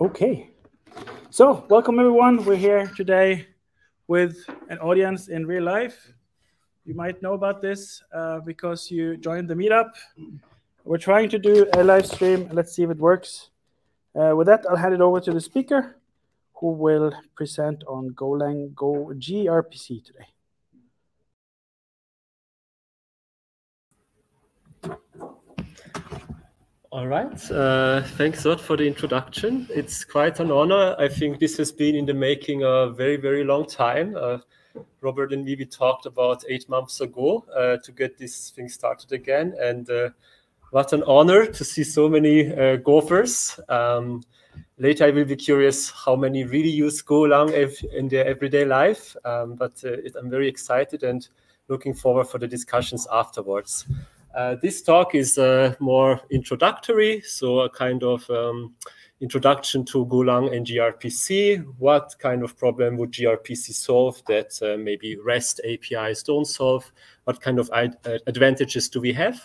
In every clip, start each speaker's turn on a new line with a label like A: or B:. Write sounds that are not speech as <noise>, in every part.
A: Okay. So, welcome everyone. We're here today with an audience in real life. You might know about this uh, because you joined the meetup. We're trying to do a live stream. Let's see if it works. Uh, with that, I'll hand it over to the speaker who will present on Golang Go gRPC today.
B: All right. Uh, thanks a lot for the introduction. It's quite an honor. I think this has been in the making a very, very long time. Uh, Robert and me, we talked about eight months ago uh, to get this thing started again. And uh, what an honor to see so many uh, Gophers. Um, later, I will be curious how many really use Golang in their everyday life. Um, but uh, it, I'm very excited and looking forward for the discussions afterwards. Uh, this talk is uh, more introductory, so a kind of um, introduction to Golang and gRPC. What kind of problem would gRPC solve that uh, maybe REST APIs don't solve? What kind of uh, advantages do we have?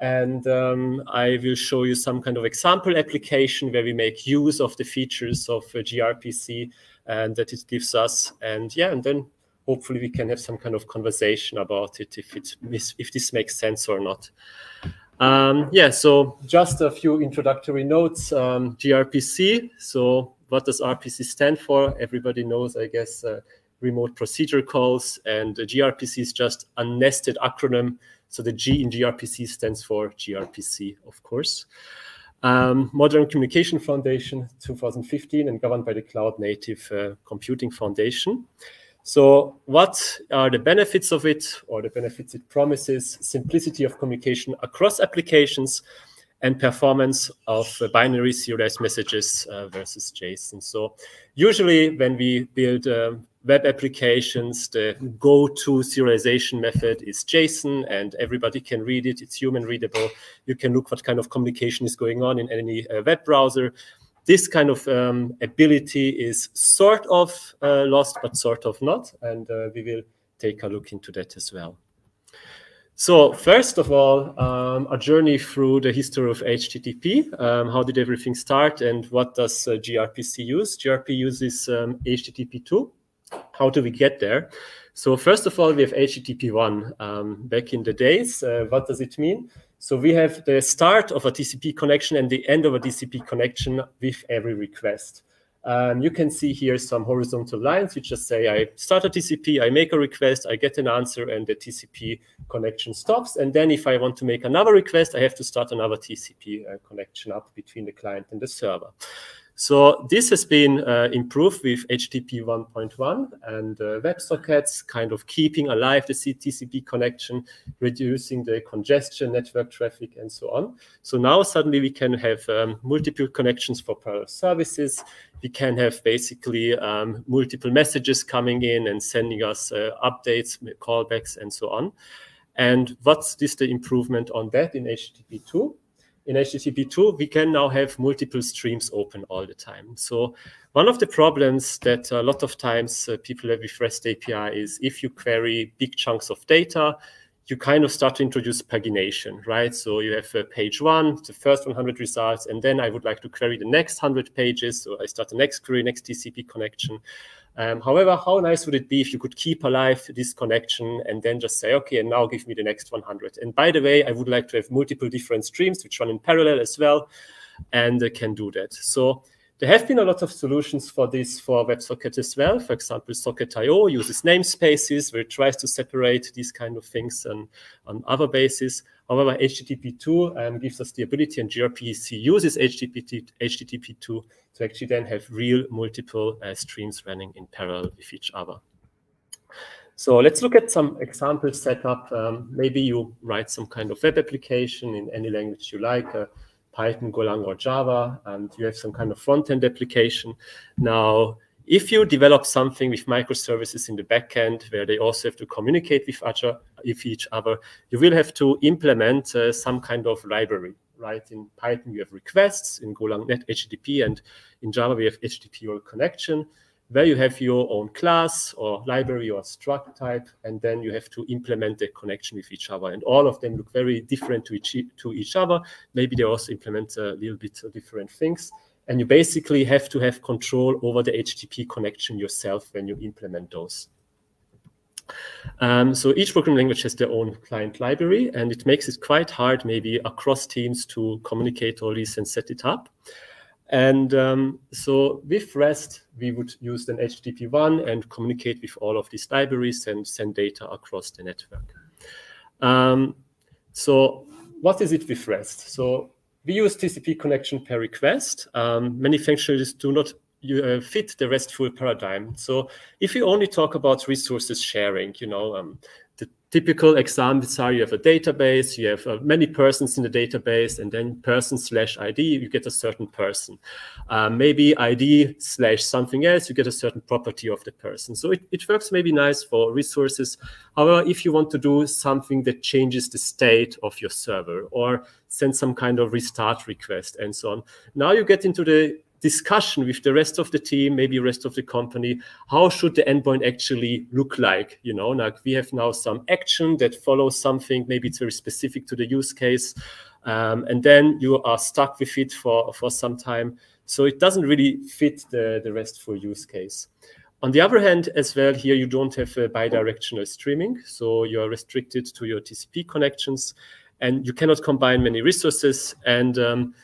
B: And um, I will show you some kind of example application where we make use of the features of uh, gRPC and that it gives us. And yeah, and then hopefully we can have some kind of conversation about it if it if this makes sense or not. Um, yeah, so just a few introductory notes. Um, gRPC. So what does RPC stand for? Everybody knows, I guess, uh, remote procedure calls, and gRPC is just a nested acronym. So the G in gRPC stands for gRPC, of course. Um, Modern Communication Foundation, 2015, and governed by the Cloud Native uh, Computing Foundation. So what are the benefits of it or the benefits it promises? Simplicity of communication across applications and performance of binary serialized messages uh, versus JSON. So usually when we build um, web applications, the go-to serialization method is JSON and everybody can read it. It's human readable. You can look what kind of communication is going on in any uh, web browser this kind of um, ability is sort of uh, lost, but sort of not. And uh, we will take a look into that as well. So first of all, um, a journey through the history of HTTP. Um, how did everything start and what does uh, gRPC use? gRPC uses um, HTTP2. How do we get there? So first of all, we have HTTP 1 um, back in the days. Uh, what does it mean? So we have the start of a TCP connection and the end of a TCP connection with every request. Um, you can see here some horizontal lines. You just say, I start a TCP, I make a request, I get an answer, and the TCP connection stops. And then if I want to make another request, I have to start another TCP uh, connection up between the client and the server. So this has been uh, improved with HTTP 1.1 and uh, WebSockets, kind of keeping alive the TCP connection, reducing the congestion, network traffic, and so on. So now suddenly we can have um, multiple connections for parallel services. We can have basically um, multiple messages coming in and sending us uh, updates, callbacks, and so on. And what's this the improvement on that in HTTP 2? In HTTP2, we can now have multiple streams open all the time. So one of the problems that a lot of times uh, people have with REST API is if you query big chunks of data, you kind of start to introduce pagination, right? So you have uh, page one, the first 100 results, and then I would like to query the next 100 pages. So I start the next query, next TCP connection. Um, however, how nice would it be if you could keep alive this connection and then just say, okay, and now give me the next 100. And by the way, I would like to have multiple different streams which run in parallel as well, and uh, can do that. So there have been a lot of solutions for this for WebSocket as well. For example, Socket.io uses namespaces where it tries to separate these kind of things on, on other bases. However, HTTP2 um, gives us the ability, and gRPC uses HTTP, HTTP2 to actually then have real multiple uh, streams running in parallel with each other. So let's look at some example setup. Um, maybe you write some kind of web application in any language you like. Uh, Python, Golang, or Java, and you have some kind of front-end application. Now, if you develop something with microservices in the backend where they also have to communicate with, each other, you will have to implement uh, some kind of library, right? In Python, you have requests, in Golang, net HTTP, and in Java, we have HTTP or connection where you have your own class or library or struct type, and then you have to implement the connection with each other. And all of them look very different to each, to each other. Maybe they also implement a little bit different things. And you basically have to have control over the HTTP connection yourself when you implement those. Um, so each programming language has their own client library, and it makes it quite hard, maybe across teams, to communicate all these and set it up. And um, so with REST, we would use an HTTP1 and communicate with all of these libraries and send data across the network. Um, so what is it with REST? So we use TCP connection per request. Um, many functionalities do not uh, fit the RESTful paradigm. So if you only talk about resources sharing, you know, um, typical examples are you have a database, you have uh, many persons in the database, and then person slash ID, you get a certain person. Uh, maybe ID slash something else, you get a certain property of the person. So it, it works maybe nice for resources. However, if you want to do something that changes the state of your server or send some kind of restart request and so on, now you get into the discussion with the rest of the team, maybe rest of the company, how should the endpoint actually look like? You know, like we have now some action that follows something, maybe it's very specific to the use case. Um, and then you are stuck with it for, for some time. So it doesn't really fit the, the RESTful use case. On the other hand, as well, here you don't have a bidirectional streaming. So you're restricted to your TCP connections and you cannot combine many resources. And um,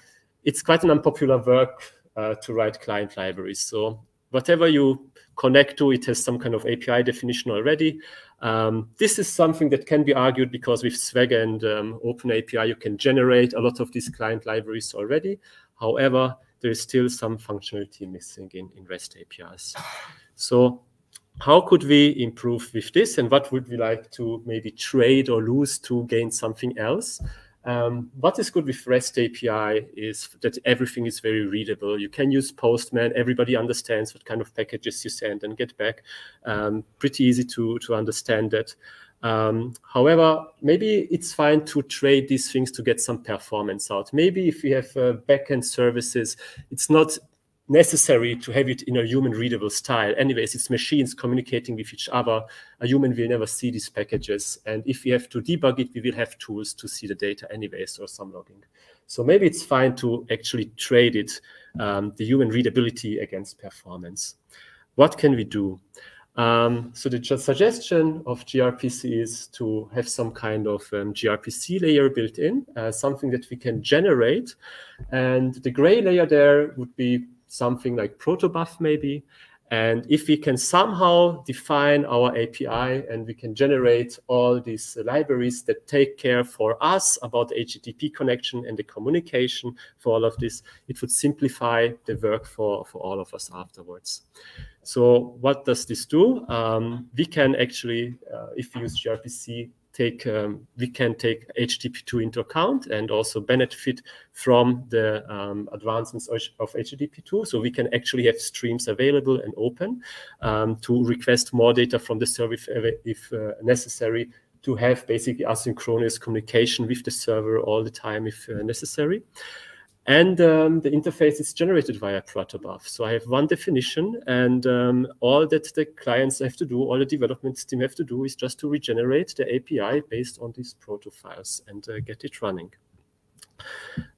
B: it's quite an unpopular work uh, to write client libraries. So whatever you connect to, it has some kind of API definition already. Um, this is something that can be argued because with Swagger and um, OpenAPI, you can generate a lot of these client libraries already. However, there is still some functionality missing in, in REST APIs. So how could we improve with this and what would we like to maybe trade or lose to gain something else? Um, what is good with REST API is that everything is very readable. You can use Postman. Everybody understands what kind of packages you send and get back. Um, pretty easy to, to understand that. Um, however, maybe it's fine to trade these things to get some performance out. Maybe if we have uh, backend services, it's not necessary to have it in a human readable style. Anyways, it's machines communicating with each other. A human will never see these packages. And if we have to debug it, we will have tools to see the data anyways or some logging. So maybe it's fine to actually trade it, um, the human readability against performance. What can we do? Um, so the suggestion of gRPC is to have some kind of um, gRPC layer built in, uh, something that we can generate. And the gray layer there would be something like protobuf maybe. And if we can somehow define our API and we can generate all these libraries that take care for us about the HTTP connection and the communication for all of this, it would simplify the work for, for all of us afterwards. So what does this do? Um, we can actually, uh, if we use gRPC, take um, we can take HTTP2 into account and also benefit from the um, advancements of HTTP2. So we can actually have streams available and open um, to request more data from the server if, if uh, necessary to have basically asynchronous communication with the server all the time if uh, necessary. And um, the interface is generated via protobuf. So I have one definition, and um, all that the clients have to do, all the development team have to do is just to regenerate the API based on these proto files and uh, get it running.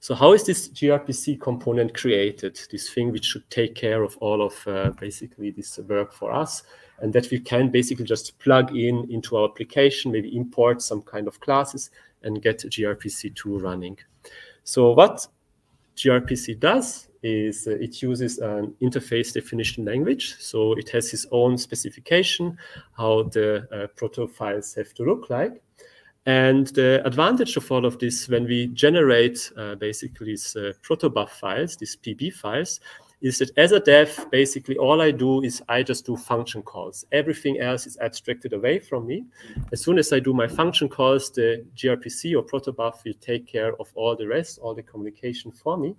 B: So how is this gRPC component created, this thing which should take care of all of uh, basically this work for us, and that we can basically just plug in into our application, maybe import some kind of classes and get gRPC2 running. So what gRPC does is uh, it uses an interface definition language. So it has its own specification, how the uh, proto files have to look like. And the advantage of all of this, when we generate uh, basically these uh, protobuf files, these PB files, is that as a dev, basically all I do is I just do function calls. Everything else is abstracted away from me. As soon as I do my function calls, the gRPC or protobuf will take care of all the rest, all the communication for me.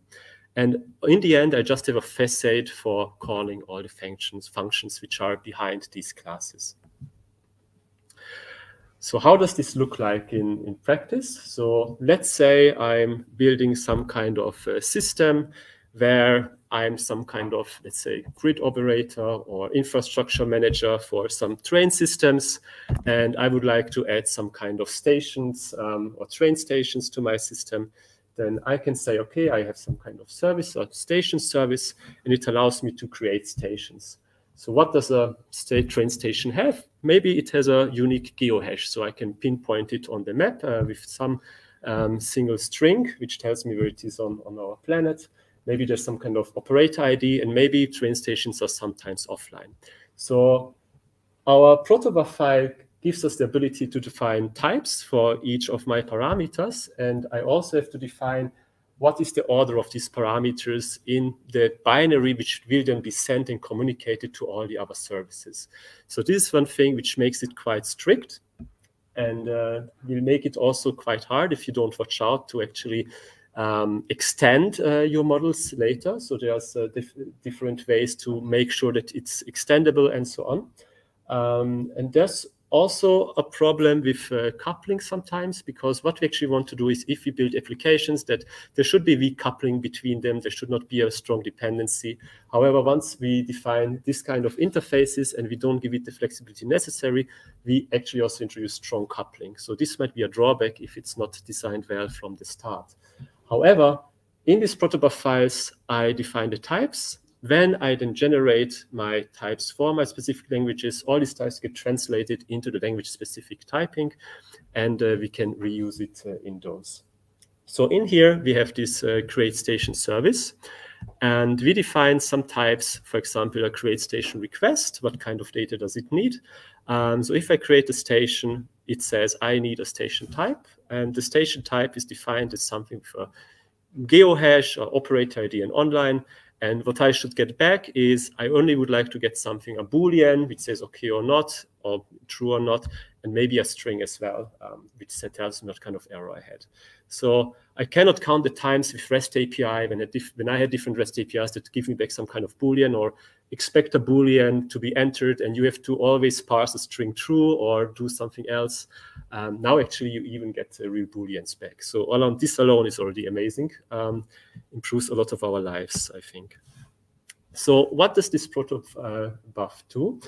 B: And in the end, I just have a facade for calling all the functions, functions which are behind these classes. So how does this look like in, in practice? So let's say I'm building some kind of system where I'm some kind of, let's say, grid operator or infrastructure manager for some train systems, and I would like to add some kind of stations um, or train stations to my system. then I can say, okay, I have some kind of service or station service, and it allows me to create stations. So what does a state train station have? Maybe it has a unique geohash, so I can pinpoint it on the map uh, with some um, single string, which tells me where it is on, on our planet. Maybe there's some kind of operator ID, and maybe train stations are sometimes offline. So our protobuf file gives us the ability to define types for each of my parameters, and I also have to define what is the order of these parameters in the binary which will then be sent and communicated to all the other services. So this is one thing which makes it quite strict and uh, will make it also quite hard if you don't watch out to actually um, extend uh, your models later. So there's uh, dif different ways to make sure that it's extendable and so on. Um, and there's also a problem with uh, coupling sometimes because what we actually want to do is if we build applications that there should be weak coupling between them there should not be a strong dependency however once we define this kind of interfaces and we don't give it the flexibility necessary we actually also introduce strong coupling so this might be a drawback if it's not designed well from the start however in these protobuf files i define the types Then I then generate my types for my specific languages, all these types get translated into the language specific typing, and uh, we can reuse it uh, in those. So in here, we have this uh, create station service, and we define some types, for example, a create station request. What kind of data does it need? Um, so if I create a station, it says I need a station type, and the station type is defined as something for geohash or operator ID and online, and what I should get back is I only would like to get something, a Boolean, which says okay or not, or true or not, and maybe a string as well, um, which tells me what kind of error I had. So I cannot count the times with REST API when, when I had different REST APIs that give me back some kind of Boolean or expect a Boolean to be entered and you have to always parse a string true or do something else. Um, now actually you even get a real Booleans back. So alone, this alone is already amazing. Um, improves a lot of our lives, I think. So what does this protobuf uh, do?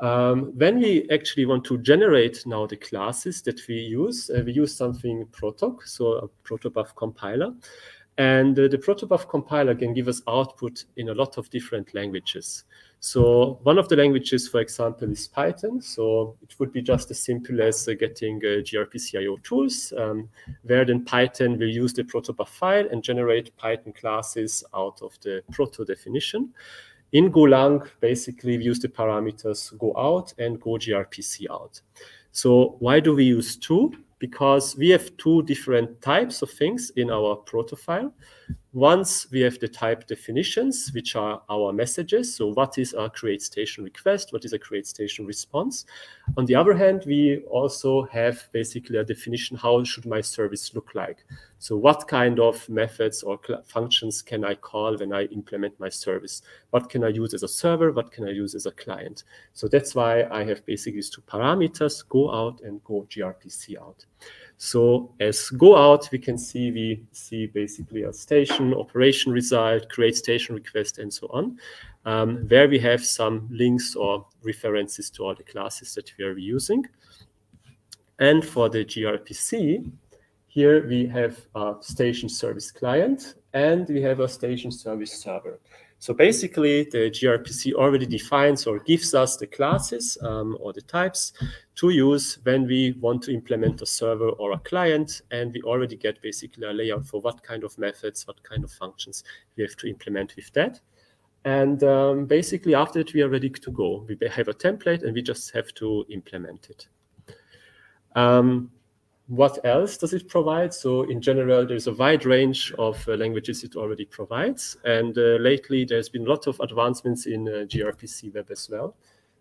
B: Um, when we actually want to generate now the classes that we use, uh, we use something protoc, so a protobuf compiler. And uh, the protobuf compiler can give us output in a lot of different languages. So one of the languages, for example, is Python. So it would be just as simple as uh, getting uh, gRPC-IO tools, um, where then Python will use the protobuf file and generate Python classes out of the proto definition. In Golang, basically, we use the parameters go out and go gRPC out. So why do we use two? Because we have two different types of things in our proto file. Once we have the type definitions, which are our messages. So what is a create station request? What is a create station response? On the other hand, we also have basically a definition, how should my service look like? So what kind of methods or functions can I call when I implement my service? What can I use as a server? What can I use as a client? So that's why I have basically these two parameters, go out and go gRPC out. So as go out, we can see we see basically a station operation result, create station request, and so on, um, where we have some links or references to all the classes that we are using. And for the gRPC, here we have a station service client and we have a station service server. So basically, the gRPC already defines or gives us the classes um, or the types to use when we want to implement a server or a client. And we already get basically a layout for what kind of methods, what kind of functions we have to implement with that. And um, basically, after that, we are ready to go. We have a template, and we just have to implement it. Um, what else does it provide? So in general, there's a wide range of uh, languages it already provides. And uh, lately, there's been a lot of advancements in uh, gRPC web as well.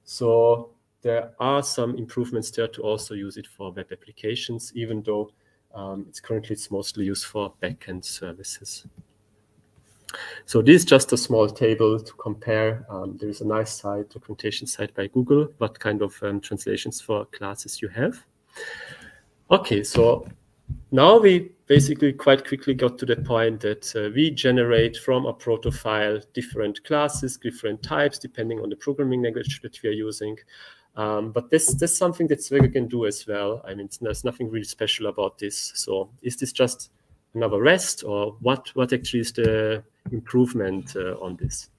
B: So there are some improvements there to also use it for web applications, even though um, it's currently it's mostly used for backend services. So this is just a small table to compare. Um, there is a nice site, documentation site by Google, what kind of um, translations for classes you have. Okay, so now we basically quite quickly got to the point that uh, we generate from a proto file different classes, different types, depending on the programming language that we are using. Um, but this, this is something that Swagger can do as well. I mean, there's nothing really special about this. So is this just another REST, or what, what actually is the improvement uh, on this?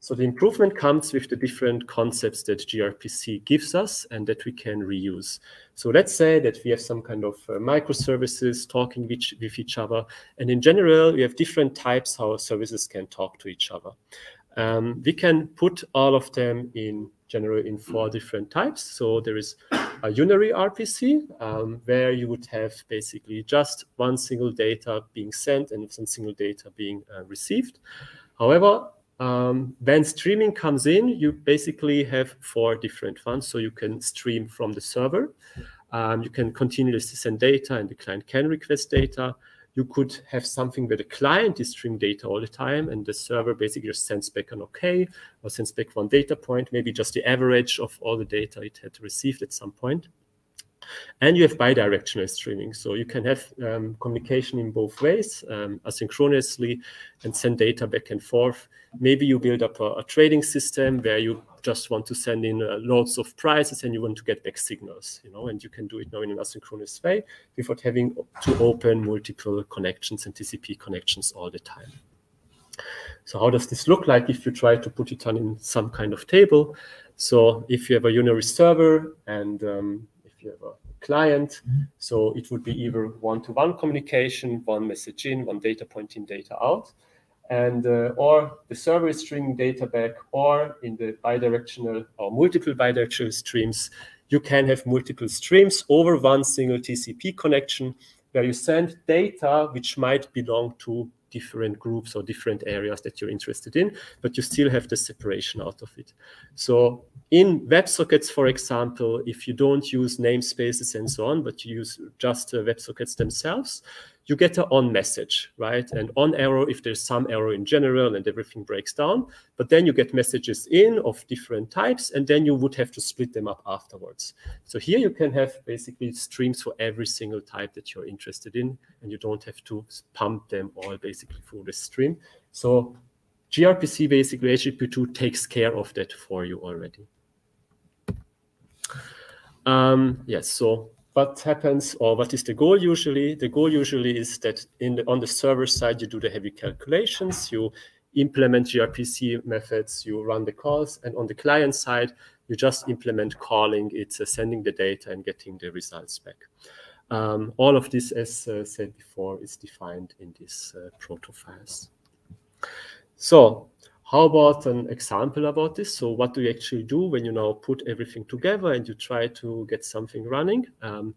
B: So the improvement comes with the different concepts that gRPC gives us and that we can reuse. So let's say that we have some kind of uh, microservices talking with, with each other. And in general, we have different types how services can talk to each other. Um, we can put all of them in general in four different types. So there is a unary RPC, um, where you would have basically just one single data being sent and one single data being uh, received. However, um, when streaming comes in, you basically have four different ones. So you can stream from the server. Um, you can continuously send data and the client can request data. You could have something where the client is streaming data all the time and the server basically just sends back an OK or sends back one data point, maybe just the average of all the data it had received at some point. And you have bidirectional streaming. So you can have um, communication in both ways, um, asynchronously, and send data back and forth. Maybe you build up a, a trading system where you just want to send in uh, loads of prices and you want to get back signals, you know, and you can do it now in an asynchronous way without having to open multiple connections and TCP connections all the time. So how does this look like if you try to put it on in some kind of table? So if you have a unary server and um, you have a client. So it would be either one-to-one -one communication, one message in, one data point in, data out, and uh, or the server is stringing data back, or in the bidirectional or multiple bidirectional streams, you can have multiple streams over one single TCP connection where you send data which might belong to different groups or different areas that you're interested in, but you still have the separation out of it. So in WebSockets, for example, if you don't use namespaces and so on, but you use just uh, WebSockets themselves, you get an on message, right? And on error if there's some error in general and everything breaks down. But then you get messages in of different types, and then you would have to split them up afterwards. So here you can have basically streams for every single type that you're interested in, and you don't have to pump them all basically through the stream. So gRPC basically HTTP2 takes care of that for you already. Um, yes, so what happens or what is the goal usually? The goal usually is that in the, on the server side, you do the heavy calculations, you implement gRPC methods, you run the calls, and on the client side, you just implement calling, it's uh, sending the data and getting the results back. Um, all of this, as uh, said before, is defined in these uh, protofiles. So how about an example about this? So what do you actually do when you now put everything together and you try to get something running? Um,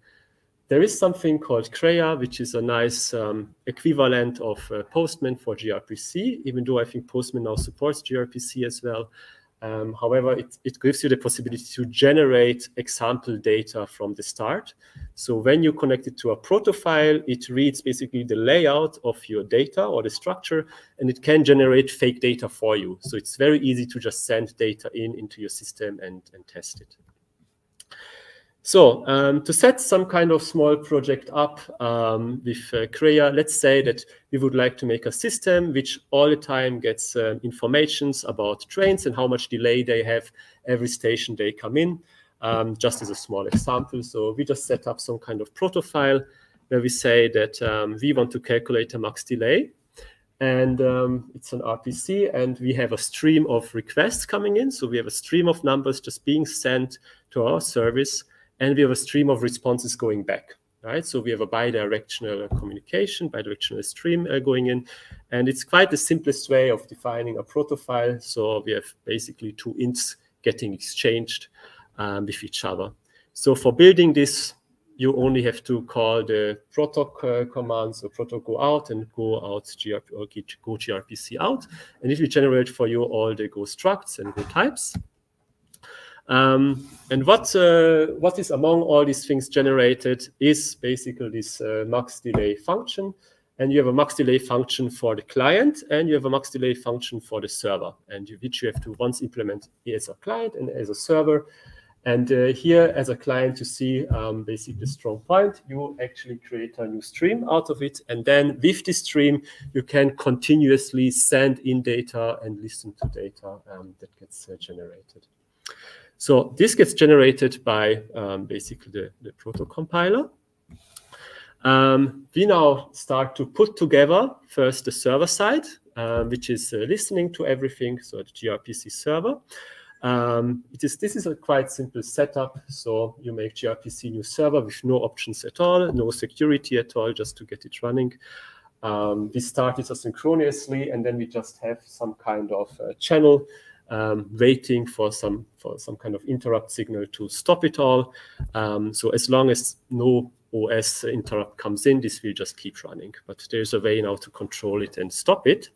B: there is something called Kreya, which is a nice um, equivalent of uh, Postman for gRPC, even though I think Postman now supports gRPC as well. Um, however, it, it gives you the possibility to generate example data from the start. So when you connect it to a protofile, it reads basically the layout of your data or the structure, and it can generate fake data for you. So it's very easy to just send data in into your system and, and test it. So um, to set some kind of small project up um, with uh, Kreya, let's say that we would like to make a system which all the time gets uh, informations about trains and how much delay they have every station they come in, um, just as a small example. So we just set up some kind of protofile where we say that um, we want to calculate a max delay. And um, it's an RPC, and we have a stream of requests coming in. So we have a stream of numbers just being sent to our service and we have a stream of responses going back right? So we have a bidirectional communication, bidirectional stream uh, going in, and it's quite the simplest way of defining a protofile. So we have basically two ints getting exchanged um, with each other. So for building this, you only have to call the protoc uh, command, so protoc go out and go out grp or go grpc out, and it will generate for you all the go structs and go types. Um, and what uh, what is among all these things generated is basically this uh, max delay function. And you have a max delay function for the client, and you have a max delay function for the server, and you, which you have to once implement as a client and as a server. And uh, here, as a client, you see um, basically the strong point. You actually create a new stream out of it. And then with this stream, you can continuously send in data and listen to data um, that gets uh, generated. So this gets generated by um, basically the, the proto compiler. Um, we now start to put together first the server side, uh, which is uh, listening to everything, so the gRPC server. Um, it is, this is a quite simple setup. So you make gRPC new server with no options at all, no security at all, just to get it running. Um, we start it asynchronously, and then we just have some kind of uh, channel um, waiting for some for some kind of interrupt signal to stop it all. Um, so as long as no OS interrupt comes in, this will just keep running. But there's a way now to control it and stop it.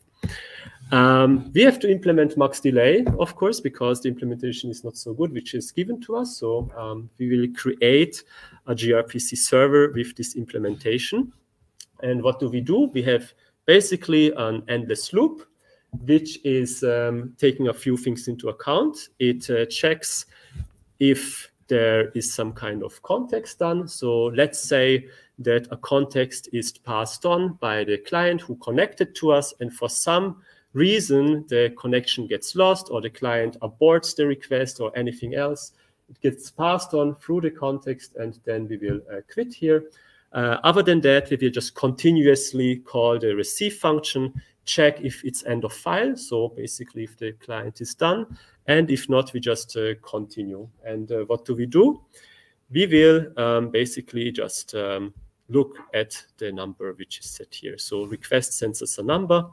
B: Um, we have to implement max delay, of course, because the implementation is not so good, which is given to us. So um, we will create a gRPC server with this implementation. And what do we do? We have basically an endless loop, which is um, taking a few things into account. It uh, checks if there is some kind of context done. So let's say that a context is passed on by the client who connected to us, and for some reason the connection gets lost or the client aborts the request or anything else. It gets passed on through the context, and then we will uh, quit here. Uh, other than that, we will just continuously call the receive function, check if it's end of file. So basically, if the client is done, and if not, we just uh, continue. And uh, what do we do? We will um, basically just um, look at the number which is set here. So request sends us a number,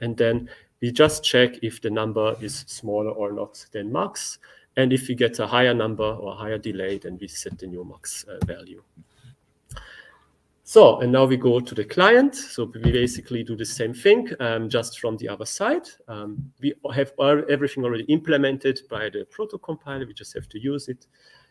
B: and then we just check if the number is smaller or not than max. And if we get a higher number or higher delay, then we set the new max uh, value. So, and now we go to the client. So we basically do the same thing, um, just from the other side. Um, we have everything already implemented by the proto compiler. We just have to use it.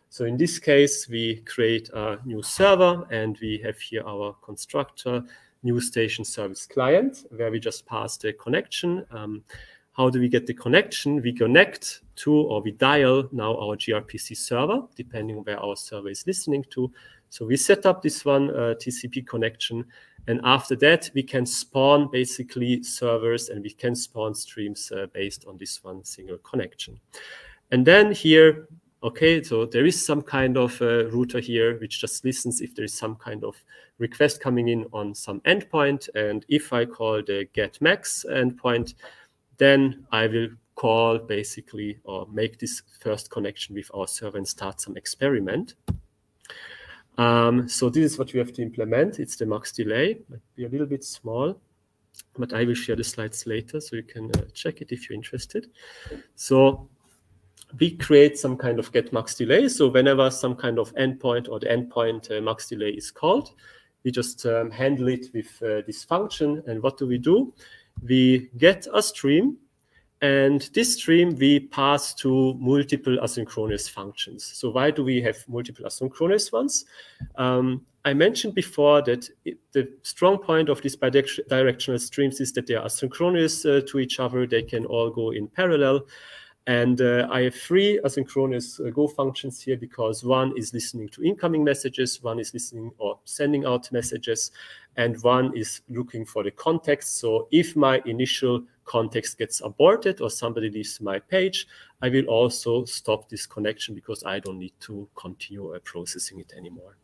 B: So in this case, we create a new server and we have here our constructor new station service client where we just pass the connection. Um, how do we get the connection? We connect to or we dial now our gRPC server, depending on where our server is listening to. So we set up this one uh, TCP connection. And after that, we can spawn basically servers and we can spawn streams uh, based on this one single connection. And then here, okay, so there is some kind of uh, router here which just listens if there is some kind of request coming in on some endpoint. And if I call the get max endpoint, then I will call basically or make this first connection with our server and start some experiment. Um, so this is what we have to implement. It's the max delay. Might be a little bit small, but I will share the slides later so you can uh, check it if you're interested. So we create some kind of get max delay. So whenever some kind of endpoint or the endpoint uh, max delay is called, we just um, handle it with uh, this function. And what do we do? We get a stream and this stream we pass to multiple asynchronous functions. So why do we have multiple asynchronous ones? Um, I mentioned before that it, the strong point of these bidirectional streams is that they are asynchronous uh, to each other. They can all go in parallel. And uh, I have three asynchronous uh, Go functions here because one is listening to incoming messages, one is listening or sending out messages, and one is looking for the context. So if my initial context gets aborted or somebody leaves my page, I will also stop this connection because I don't need to continue uh, processing it anymore.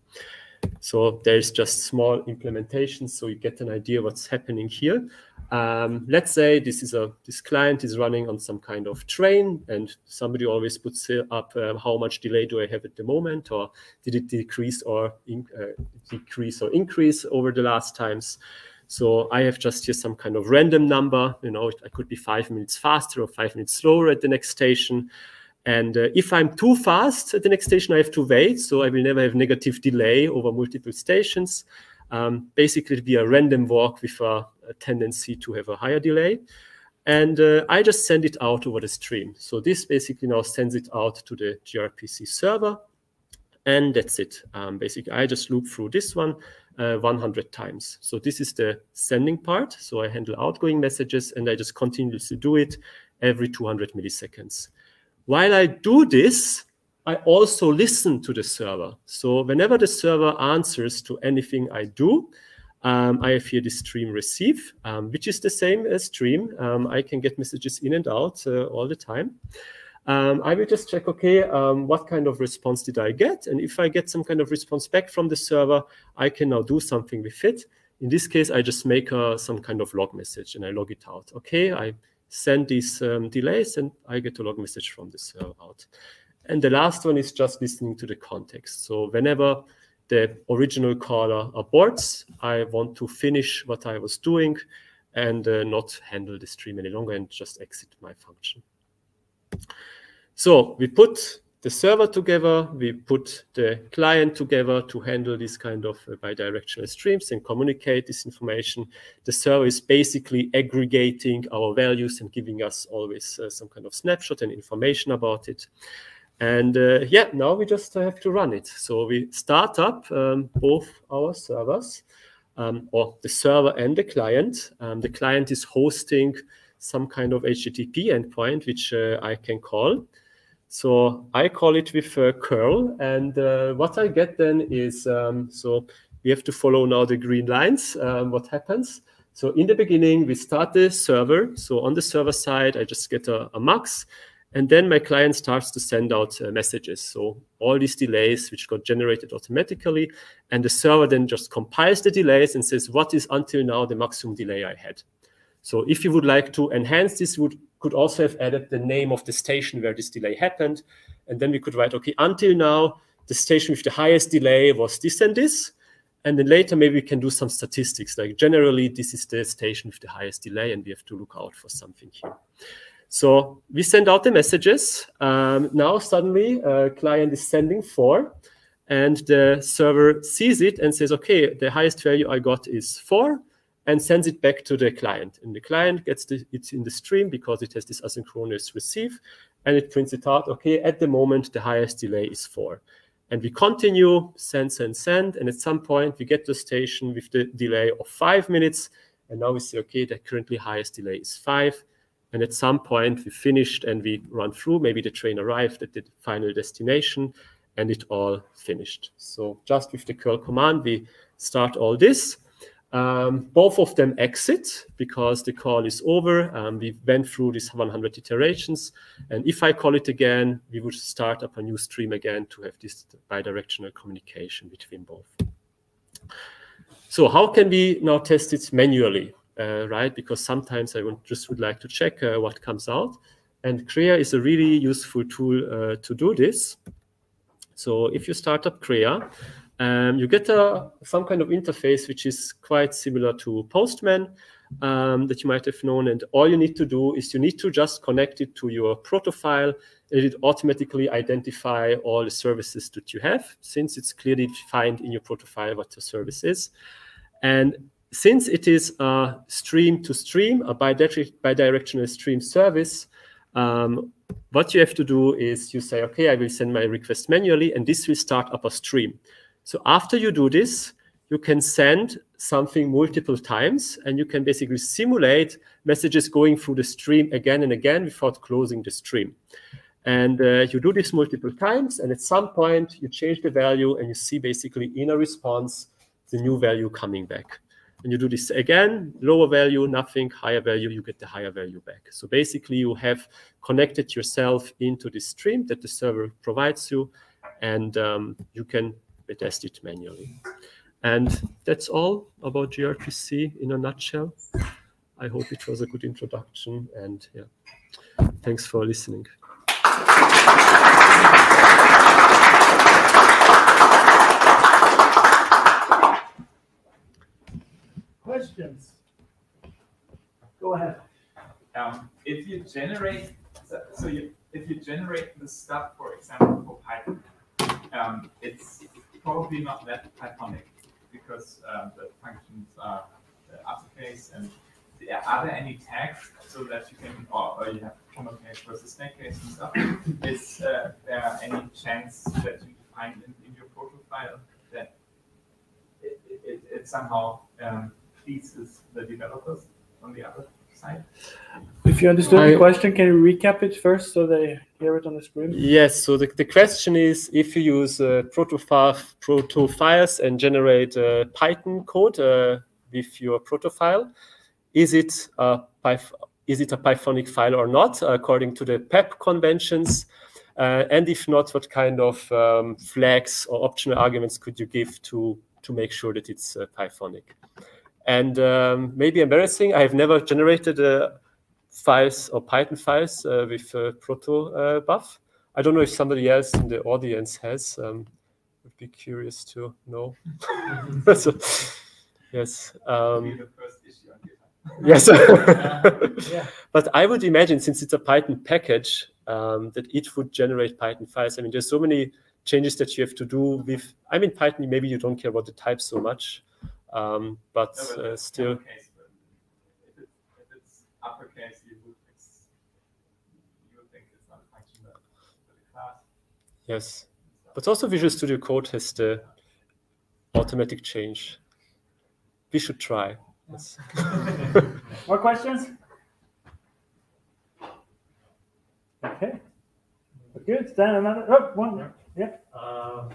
B: So there's just small implementations so you get an idea what's happening here. Um, let's say this is a this client is running on some kind of train and somebody always puts up uh, how much delay do I have at the moment or did it decrease or in, uh, decrease or increase over the last times. So I have just here some kind of random number, you know, I could be five minutes faster or five minutes slower at the next station. And uh, if I'm too fast at the next station, I have to wait. So I will never have negative delay over multiple stations. Um, basically, it'll be a random walk with a, a, tendency to have a higher delay. And uh, I just send it out over the stream. So this basically now sends it out to the gRPC server. And that's it. Um, basically, I just loop through this one uh, 100 times. So this is the sending part. So I handle outgoing messages and I just continuously do it every 200 milliseconds. While I do this, I also listen to the server. So whenever the server answers to anything I do, um, I have here the stream receive, um, which is the same as stream. Um, I can get messages in and out uh, all the time. um, I will just check, okay, um, what kind of response did I get? And if I get some kind of response back from the server, I can now do something with it. In this case, I just make uh, some kind of log message and I log it out. Okay, I send these um, delays and I get a log message from the server out. And the last one is just listening to the context. So whenever the original caller aborts, I want to finish what I was doing and uh, not handle the stream any longer and just exit my function. So we put the server together, we put the client together to handle these kind of uh, bidirectional streams and communicate this information. The server is basically aggregating our values and giving us always uh, some kind of snapshot and information about it. And uh, yeah, now we just have to run it. So we start up um, both our servers, um, or the server and the client. Um, the client is hosting some kind of HTTP endpoint, which uh, I can call. So I call it with uh, curl. And uh, what I get then is, um, so we have to follow now the green lines, um, what happens. So in the beginning, we start the server. So on the server side, I just get a, a mux. And then my client starts to send out uh, messages. So all these delays, which got generated automatically, and the server then just compiles the delays and says, what is until now the maximum delay I had? So if you would like to enhance this, would could also have added the name of the station where this delay happened. And then we could write, okay, until now, the station with the highest delay was this and this. And then later, maybe we can do some statistics. Like generally, this is the station with the highest delay, and we have to look out for something here. So we send out the messages. Um, now suddenly a client is sending four and the server sees it and says, okay, the highest value I got is four and sends it back to the client. And the client gets the, it's in the stream because it has this asynchronous receive and it prints it out. Okay, at the moment, the highest delay is four. And we continue, send, send, send. And at some point, we get to station with the delay of five minutes. And now we say, okay, the currently highest delay is five. And at some point, we finished and we run through. Maybe the train arrived at the final destination and it all finished. So just with the curl command, we start all this. Um, both of them exit because the call is over. Um, we went through these 100 iterations. And if I call it again, we would start up a new stream again to have this bidirectional communication between both. So how can we now test it manually? Uh, right? Because sometimes I would, just would like to check uh, what comes out. And Kreya is a really useful tool uh, to do this. So if you start up Kreya, um, you get a, some kind of interface which is quite similar to Postman um, that you might have known. And all you need to do is you need to just connect it to your proto file and it automatically identify all the services that you have since it's clearly defined in your proto file what the service is. And since it is a stream to stream, a bidirectional stream service, um, what you have to do is you say, okay, I will send my request manually, and this will start up a stream. So after you do this, you can send something multiple times, and you can basically simulate messages going through the stream again and again without closing the stream. And uh, you do this multiple times, and at some point, you change the value, and you see basically in a response the new value coming back. And you do this again, lower value, nothing, higher value, you get the higher value back. So basically you have connected yourself into the stream that the server provides you, and um, you can test it manually. And that's all about gRPC in a nutshell. I hope it was a good introduction, and yeah, thanks for listening.
A: Questions? Go ahead.
C: Um, if you generate, so, you, if you generate the stuff, for example, for Python, um, it's probably not that Pythonic because um, the functions are uppercase and are there any tags so that you can, or, or you have camel case versus snake case and stuff? Is uh, there any chance that you find in, in your profile that it, it, it somehow um, pleases the developers on the other side.
A: If you understood I, the question, can you recap it first so they hear it on the screen?
B: Yes. So the, the question is if you use uh, protofile, protofiles and generate uh, Python code uh, with your protofile, is it uh, is it a Pythonic file or not, according to the PEP conventions? Uh, and if not, what kind of um, flags or optional arguments could you give to, to make sure that it's uh, Pythonic? And um, maybe embarrassing, I have never generated uh, files or Python files uh, with uh, protobuf. I don't know if somebody else in the audience has. Um, would be curious to know. <laughs> so, yes. Um, <laughs> yes. <laughs> yeah. But I would imagine, since it's a Python package, um, that it would generate Python files. I mean, there's so many changes that you have to do with. I mean, Python. Maybe you don't care about the type so much, um, but, no, but uh, still. If,
C: it, if, it's uppercase, you would, you would think it's not a function, but, a class.
B: Yes, but also Visual Studio Code has the automatic change. We should try. Yes. <laughs>
A: More questions? Okay. Good. Then another oh, one. Yeah.
D: Uh,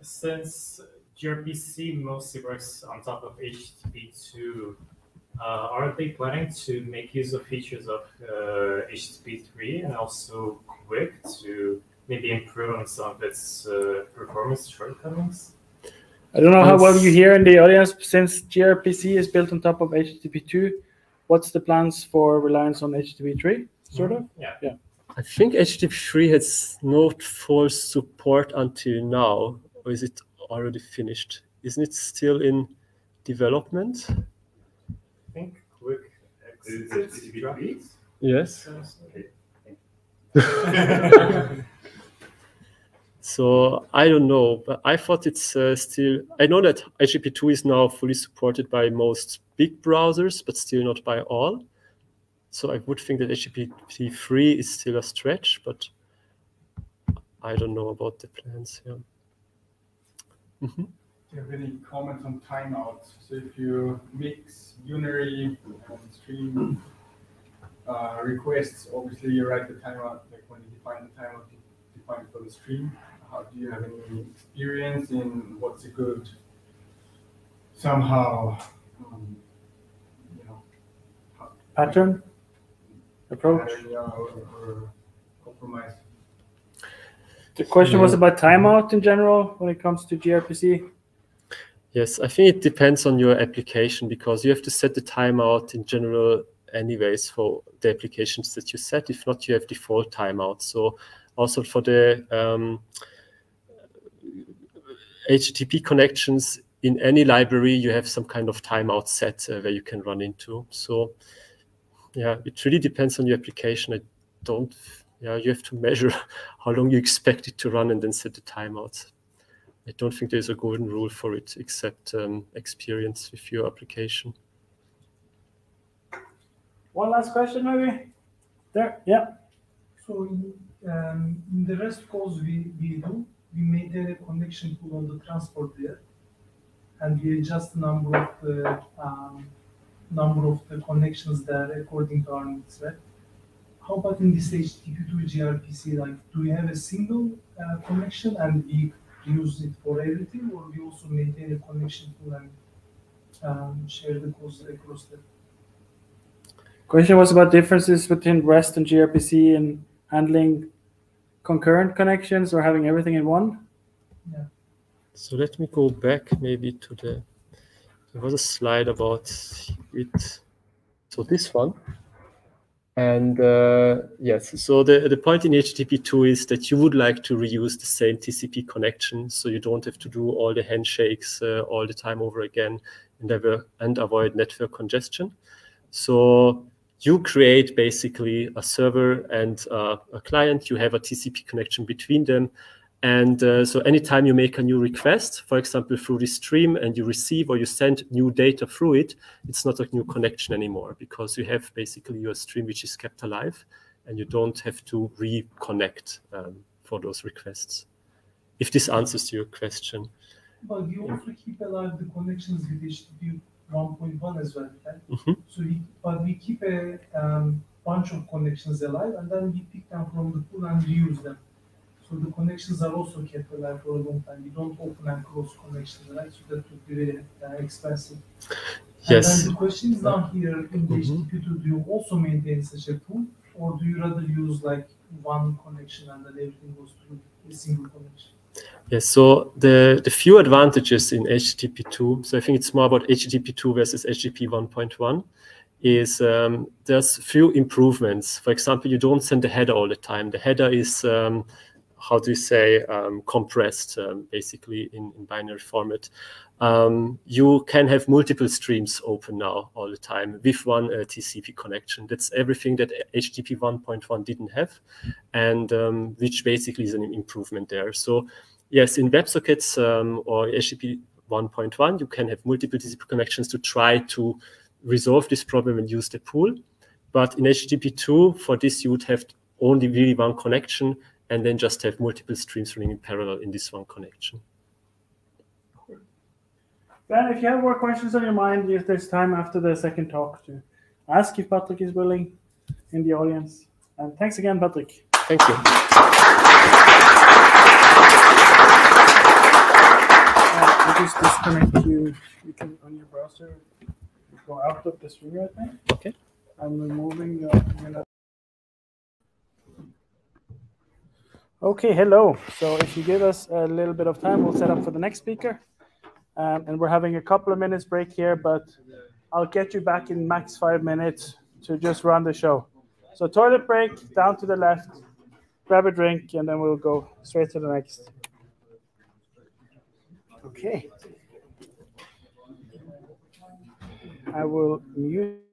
D: since gRPC mostly works on top of HTTP2, uh, are they planning to make use of features of uh, HTTP3 and also QUIC to maybe improve on some of its uh, performance shortcomings?
A: I don't know how well you hear in the audience. Since gRPC is built on top of HTTP2, what's the plans for reliance on HTTP3? Sort of.
D: Yeah.
A: Yeah.
B: I think HTTP3 has not full support until now, or is it already finished? Isn't it still in development?
D: I think QUIC HTTP3.
B: Yes. <laughs> so I don't know, but I thought it's uh, still. I know that HTTP2 is now fully supported by most big browsers, but still not by all. So I would think that HTTP 3 is still a stretch, but I don't know about the plans. Yeah.
E: Mm -hmm. Do you have any comments on timeouts? So if you mix unary and stream uh, requests, obviously you write the timeout, like when you define the timeout, you define it for the stream. How do you have any experience in what's a good somehow um, you know
A: pattern? approach.
E: compromise.
A: The question was about timeout in general when it comes to gRPC.
B: Yes, I think it depends on your application because you have to set the timeout in general anyways for the applications that you set. If not, you have default timeout. So also for the um, HTTP connections in any library, you have some kind of timeout set uh, where you can run into. So yeah, it really depends on your application. I don't, yeah, you have to measure <laughs> how long you expect it to run and then set the timeouts. I don't think there's a golden rule for it except um, experience with your application.
A: One last question, maybe? There, yeah.
F: So in, um, in the REST calls we, we do, we maintain a connection pool on the transport layer, and we adjust the number of the um, number of the connections there according to our needs, right? How about in this HTTP2 gRPC, like, do we have a single uh, connection and we use it for everything, or we also maintain a connection to and um, share the cost across the
A: Question was about differences between REST and gRPC and handling concurrent connections or having everything in one.
F: Yeah.
B: So let me go back maybe to the there was a slide about it. So this one. And uh, yes, so the, the point in HTTP2 is that you would like to reuse the same TCP connection so you don't have to do all the handshakes uh, all the time over again and, ever, and avoid network congestion. So you create basically a server and uh, a client, you have a TCP connection between them, and uh, so anytime you make a new request, for example, through the stream, and you receive or you send new data through it, it's not a new connection anymore because you have basically your stream which is kept alive and you don't have to reconnect um, for those requests. If this answers to your question.
F: But you also keep alive the connections with HTTP 1.1 as well, right?
B: Mm -hmm.
F: So we, but we keep a um, bunch of connections alive and then we pick them from the pool and reuse them. So the connections are also kept alive for a long time. You don't open and close connections, right? So that would be very uh, expensive. And
B: Yes.
F: then the question is down here in the
B: Mhm.
F: HTTP2, do you also maintain such a pool, or do you rather use like one connection and then everything goes through a single connection?
B: Yes, so the, the few advantages in HTTP2, so I think it's more about HTTP2 versus HTTP 1.1, is um, there's few improvements. For example, you don't send the header all the time. The header is, um, how do you say, um, compressed um, basically in, in binary format. Um, you can have multiple streams open now all the time with one uh, TCP connection. That's everything that HTTP 1.1 didn't have, and um, which basically is an improvement there. So yes, in WebSockets or HTTP 1.1, you can have multiple TCP connections to try to resolve this problem and use the pool. But in HTTP2, for this, you would have only really one connection and then just have multiple streams running in parallel in this one connection.
A: Ben, if you have more questions on your mind, if there's time after the second talk to ask if Patrick is willing in the audience. And thanks again, Patrick.
B: Thank you.
A: Uh, I just disconnect you. You can on your browser go out of the stream right now.
B: Okay.
A: I'm removing the. I'm gonna- Okay, hello. So if you give us a little bit of time, we'll set up for the next speaker. Um, and we're having a couple of minutes break here, but I'll get you back in max five minutes to just run the show. So toilet break, down to the left, grab a drink, and then we'll go straight to the next. Okay. I will mute.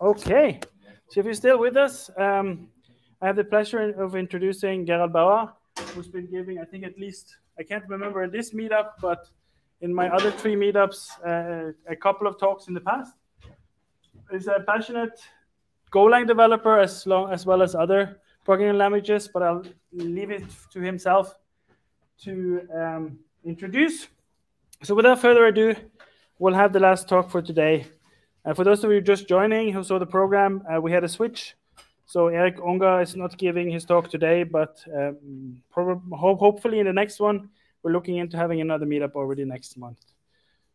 A: Okay, so if you're still with us, um, I have the pleasure of introducing Gerald Bauer, who's been giving, I think, at least, I can't remember this meetup, but in my other three meetups, uh, a couple of talks in the past. He's a passionate Golang developer as, long, as well as other programming languages, but I'll leave it to himself to um, introduce. So without further ado, we'll have the last talk for today. Uh, for those of you just joining who saw the program, uh, we had a switch. So Eric Onga is not giving his talk today, but um, ho hopefully in the next one, we're looking into having another meetup already next month.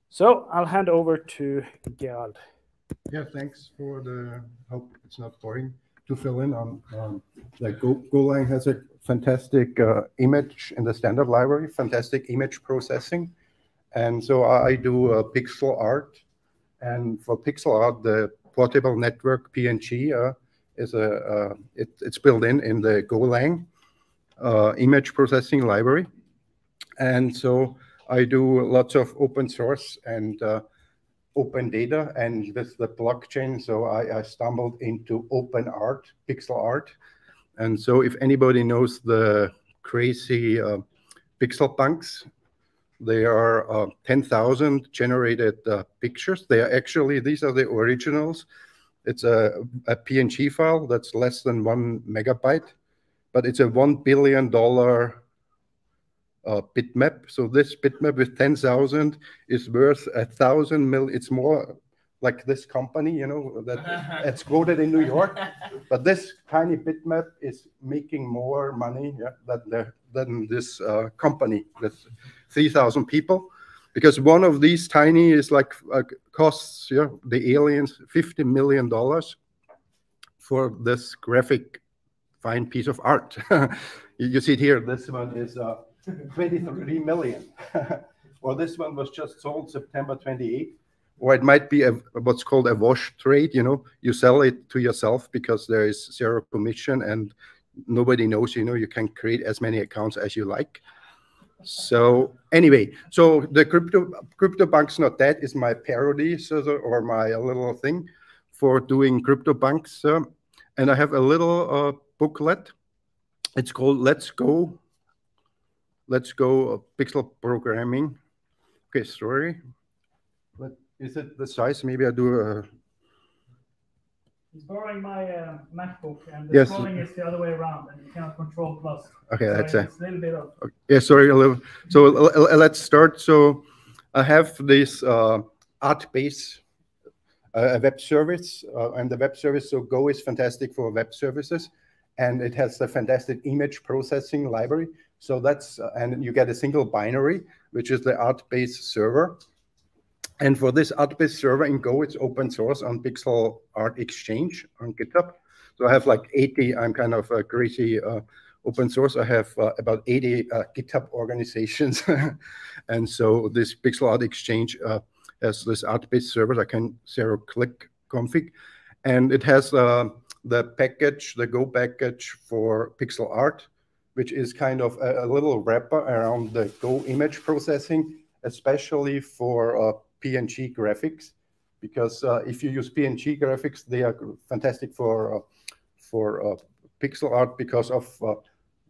A: So I'll hand over to Gerald.
G: Yeah, thanks for the, hope it's not boring to fill in on, um, like Go, Golang has a fantastic uh, image in the standard library, fantastic image processing. And so I do uh, pixel art. And for pixel art, the portable network PNG uh, is a, uh, it, it's built in in the Golang uh, image processing library. And so I do lots of open source and uh, open data and with the blockchain. So I, I, stumbled into open art, pixel art. And so if anybody knows the crazy uh, pixel punks, they are uh, 10,000 generated uh, pictures. They are actually, these are the originals. It's a, a PNG file that's less than one megabyte, but it's a $1 billion uh, bitmap. So this bitmap with 10,000 is worth a thousand mil. It's more like this company, you know, that <laughs> it's quoted in New York. But this tiny bitmap is making more money yeah, than, the, than this uh, company with 3,000 people. Because one of these tiny is like uh, costs yeah, the aliens $50 million for this graphic fine piece of art. <laughs> you see it here, this one is uh, <laughs> 23 million. <laughs> or this one was just sold September 28th. Or it might be a, what's called a wash trade. You know, you sell it to yourself because there is zero commission and nobody knows. You know, you can create as many accounts as you like. So anyway, so the crypto crypto punks not dead is my parody so, or my little thing for doing CryptoPunks, uh, and I have a little uh, booklet. It's called "Let's Go let's go uh, pixel programming. Okay, sorry. But is it the size? Maybe I do a.
A: He's borrowing my uh, MacBook, and the yes. scrolling is the other way around, and you cannot control plus.
G: Okay, so that's
A: a, a little bit of.
G: Okay. Yeah, sorry, a little. So let's start. So I have this uh, ArtBase uh, a web service, uh, and the web service. So Go is fantastic for web services, and it has a fantastic image processing library. So that's, uh, and you get a single binary, which is the ArtBase server. And for this ArtBase server in Go, it's open source on Pixel Art Exchange on GitHub. So I have like 80, I'm kind of a crazy uh, open source. I have uh, about 80 uh, GitHub organizations. <laughs> and so this Pixel Art Exchange uh, has this ArtBase server. I can zero click config. And it has uh, the package, the Go package for pixel art which is kind of a, a little wrapper around the Go image processing, especially for uh, PNG graphics. Because uh, if you use PNG graphics, they are fantastic for uh, for uh, pixel art because of uh,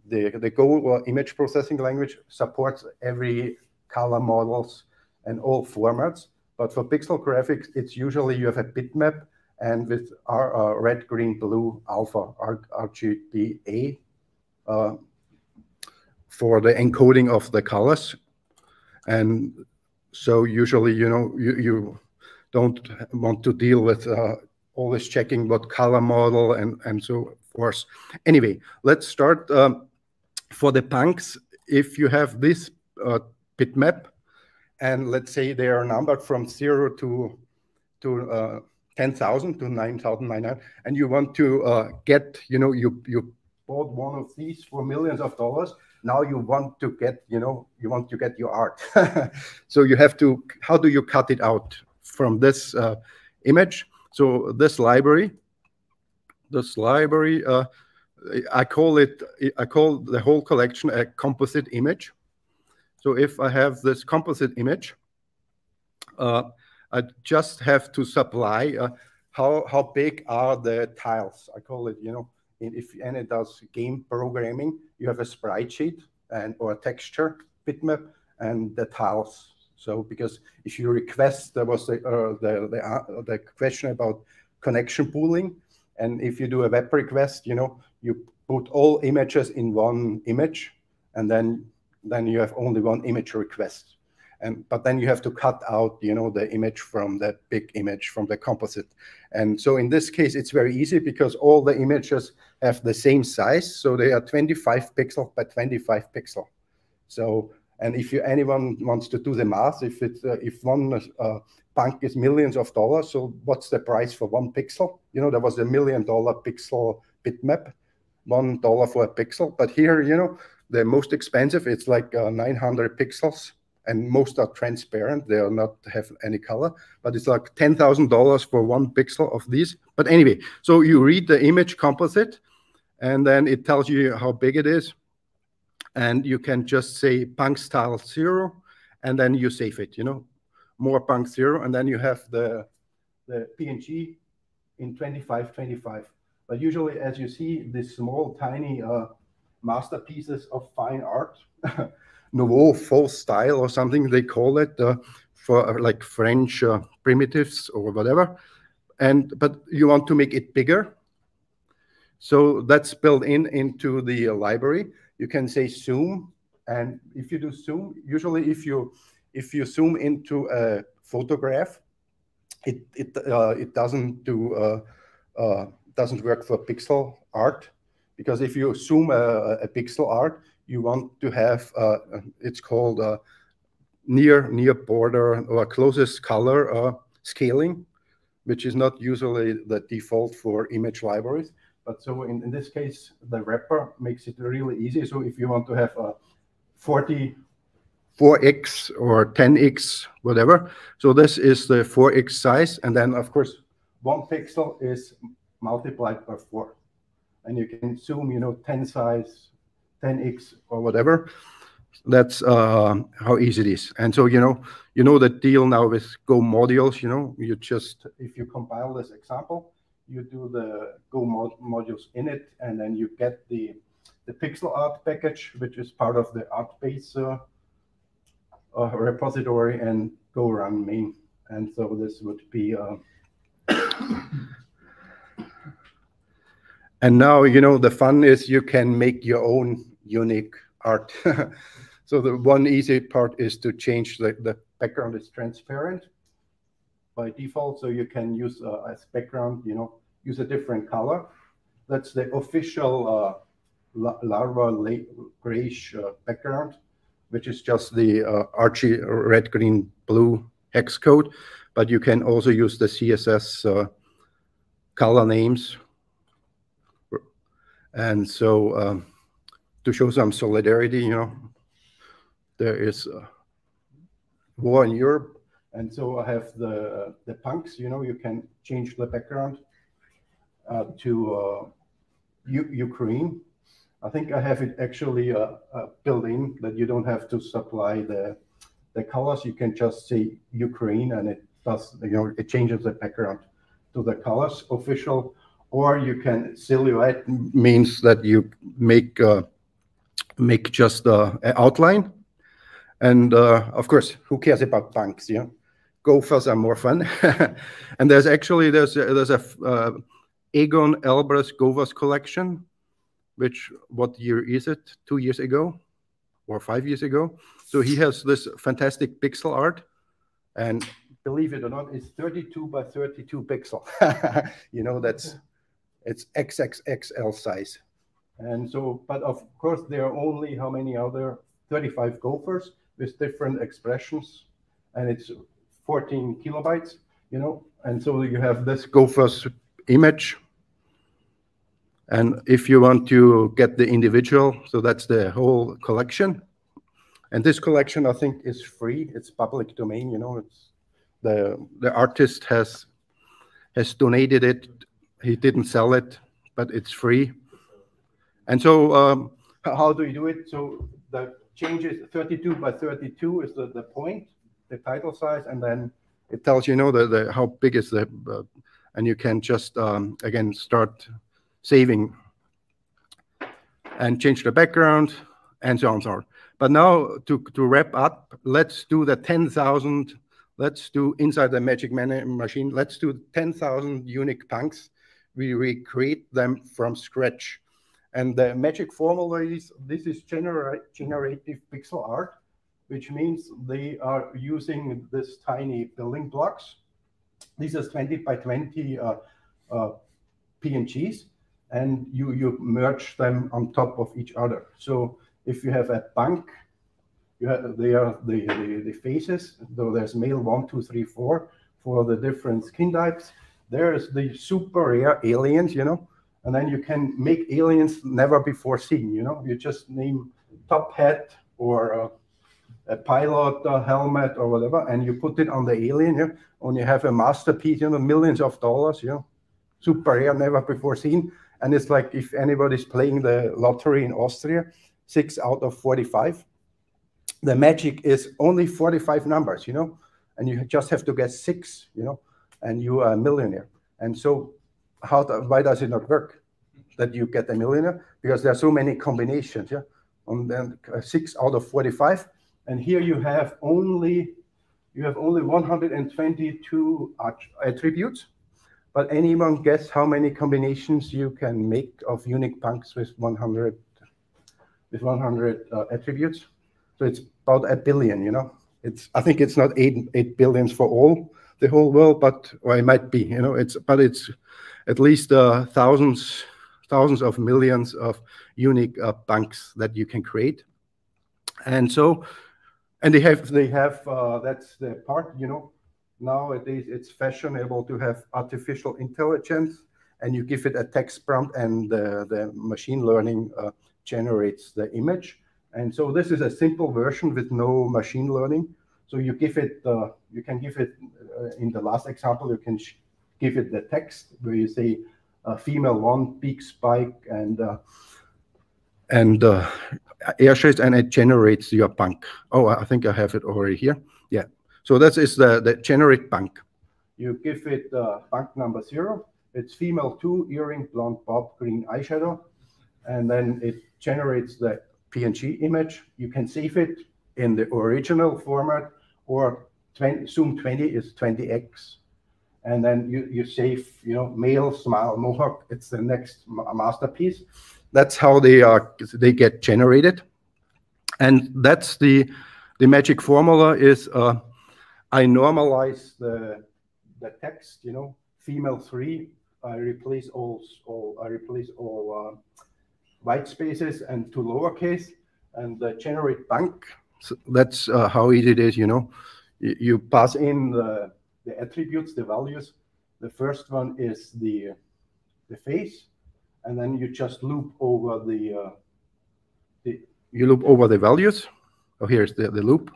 G: the the Go uh, image processing language supports every color models and all formats. But for pixel graphics, it's usually you have a bitmap and with R, red, green, blue, alpha, RGBA uh, for the encoding of the colors. And so usually, you know, you, you don't want to deal with uh, always checking what color model and, and so forth. Anyway, let's start um, for the punks. If you have this uh, bitmap, and let's say they are numbered from zero to to uh, 10,000 to 9,900, and you want to uh, get, you know, you you bought one of these for millions of dollars, now you want to get you know you want to get your art. <laughs> So you have to how do you cut it out from this uh, image? So this library this library uh, i call it i call the whole collection a composite image. So if i have this composite image uh, i just have to supply uh, how how big are the tiles? I call it, you know, if any does game programming, you have a sprite sheet and or a texture bitmap and the tiles. So because if you request, there was the uh, the the, uh, the question about connection pooling, and if you do a web request, you know, you put all images in one image, and then then you have only one image request. And but then you have to cut out, you know, the image from that big image from the composite. And so in this case, it's very easy because all the images have the same size, so they are 25 pixel by 25 pixel. So and if you, anyone wants to do the math, if it's uh, if one uh, punk is millions of dollars, so what's the price for one pixel? You know, there was a million dollar pixel bitmap, one dollar for a pixel. But here, you know, the most expensive, it's like uh, 900 pixels, and most are transparent. They are not have any color, but it's like ten thousand dollars for one pixel of these. But anyway, so you read the image composite, and then it tells you how big it is and you can just say punk style zero, and then you save it, you know, more punk zero, and then you have the, the PNG in 25, 25. But usually, as you see, these small, tiny uh, masterpieces of fine art, <laughs> nouveau faux style or something they call it uh, for uh, like French uh, primitives or whatever. And but you want to make it bigger, so that's built in into the library you can say zoom. And if you do zoom, usually if you if you zoom into a photograph, it it uh, it doesn't do uh, uh, doesn't work for pixel art because if you zoom a, a pixel art, you want to have uh, it's called uh, near near border or closest color uh, scaling, which is not usually the default for image libraries. But so in, in this case, the wrapper makes it really easy. So if you want to have a 40 4x or 10x, whatever. So this is the 4x size. And then, of course, one pixel is multiplied by 4. And you can zoom, you know, 10 size, 10x or whatever. That's uh, how easy it is. And so, you know, you know the deal now with Go modules, you know, you just, if you compile this example, you do the Go mod modules in it, and then you get the the pixel art package, which is part of the ArtBase uh, uh, repository, and Go run main. And so this would be. Uh, <coughs> and now you know the fun is you can make your own unique art. <laughs> so the one easy part is to change the, the background is transparent by default, so you can use uh, as background, you know, use a different color. That's the official uh, larva grayish uh, background, which is just the uh, Archie red, green, blue hex code. But you can also use the CSS uh, color names. And so um, to show some solidarity, you know, there is war in Europe. And so I have the the punks, you know, you can change the background uh, to uh, Ukraine. I think I have it actually uh, built in that you don't have to supply the the colors. You can just say Ukraine, and it does. You know, it changes the background to the colors official. Or you can silhouette means that you make uh, make just uh, an outline, and uh, of course, who cares about punks? Yeah, gophers are more fun. <laughs> and there's actually there's a, there's a Egon Elbre's Gophers collection, which what year is it? Two years ago or five years ago. So he has this fantastic pixel art, and believe it or not, it's 32 by 32 pixel. <laughs> you know, that's it's XXXL size. And so, but of course, there are only how many other 35 gophers with different expressions, and it's 14 kilobytes, you know. And so you have this gophers image. And if you want to get the individual, so that's the whole collection. And this collection, I think, is free. It's public domain. You know, it's the the artist has has donated it. He didn't sell it, but it's free. And so, um, how do you do it? So the changes 32 by 32 is the, the point, the title size, and then it tells you know the, the how big is the uh, and you can just, um, again, start saving and change the background and so on and so on. But now to, to wrap up, let's do the 10,000, let's do inside the magic machine, let's do 10,000 unique punks. We recreate them from scratch. And the magic formula is, this is genera generative pixel art, which means they are using this tiny building blocks. These are 20 by 20 uh, uh, PNGs, and you, you merge them on top of each other. So if you have a punk, you have, they are the, the, the faces, though there's male one, two, three, four for the different skin types. There's the super rare aliens, you know, and then you can make aliens never before seen, you know, you just name top hat or uh, a pilot uh, helmet or whatever, and you put it on the alien, yeah, and you have a masterpiece, you know, millions of dollars, you know, super rare, never before seen. And it's like if anybody's playing the lottery in Austria, six out of 45. The magic is only 45 numbers, you know, and you just have to get six, you know, and you are a millionaire. And so, how why does it not work that you get a millionaire? Because there are so many combinations, yeah. And then uh, six out of 45, and here you have only you have only 122 attributes. But anyone guess how many combinations you can make of unique punks with 100 with 100 uh, attributes. So it's about a billion, you know. It's I think it's not eight eight billions for all the whole world, but or it might be, you know. It's but it's at least uh, thousands thousands of millions of unique uh, punks that you can create. And so, and they have they have uh, that's the part, you know. Nowadays, it's fashionable to have artificial intelligence, and you give it a text prompt, and the, the machine learning uh, generates the image. And so this is a simple version with no machine learning. So you give it, uh, you can give it, uh, in the last example, you can give it the text where you say uh, female one, big spike, and uh, and uh, air shades, and it generates your punk. Oh, I think I have it already here. Yeah. So that is the, the generate punk. You give it uh, punk number zero. It's female two, earring, blonde bob, green eyeshadow. And then it generates the PNG image. You can save it in the original format or 20, Zoom 20 is 20x. And then you, you save, you know, male smile mohawk. It's the next masterpiece. That's how they are they get generated. And that's the the magic formula is uh, I normalize the the text, you know, female three. I replace all all I replace all uh, white spaces and to lowercase and generate punk So that's uh, how easy it is, you know. You pass in the, the attributes, the values. The first one is the, the face, and then you just loop over the, uh, the you loop over the values. Oh, here's the, the loop.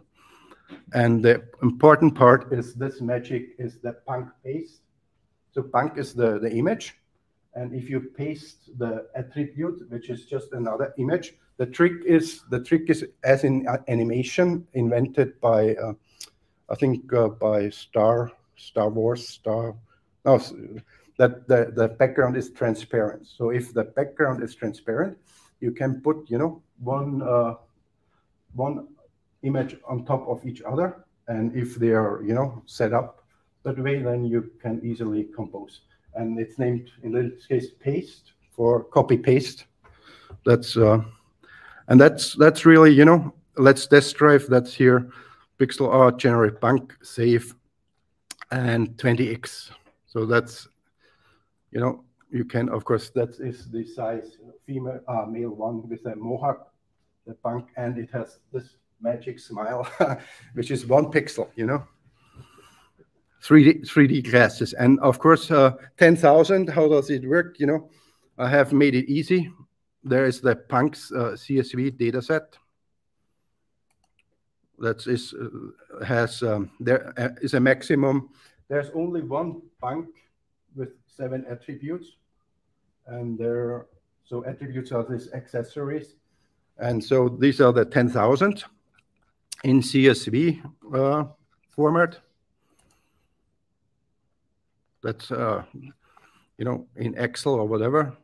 G: And the important part is this magic is the punk paste. So punk is the, the image, and if you paste the attribute, which is just another image, the trick is the trick is as in animation invented by uh, I think uh, by Star Star Wars Star no that the, the background is transparent. So if the background is transparent, you can put you know one uh, one image on top of each other, and if they are you know set up that way, then you can easily compose and it's named in this case paste for copy paste. That's uh, and that's that's really you know let's test drive that's here pixel art generate punk save and 20x so that's you know you can of course that is the size female uh, male one with a mohawk the punk and it has this magic smile <laughs> which is one pixel you know 3D, 3D glasses. And of course, uh, 10,000, how does it work? You know, I have made it easy. There is the Punks uh, CSV dataset. That is uh, has um, there uh, is a maximum. There's only one punk with seven attributes, and there so attributes are these accessories, and so these are the 10,000 in CSV uh, format that's uh, you know in Excel or whatever,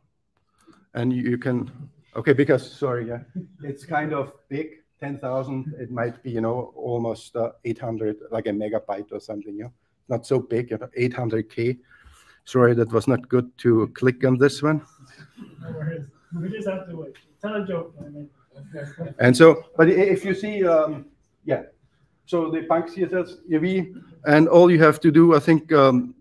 G: and you, you can okay because sorry yeah, <laughs> it's kind of big. 10,000, it might be, you know, almost uh, 800, like a megabyte or something, you know, not so big, you know, 800K. Sorry, that was not good to click on this one.
F: No worries. We just have to wait. Tell a joke. I mean. <laughs>
G: And so, but if you see, um, yeah, so the punk CSS EV, and all you have to do, I think, um,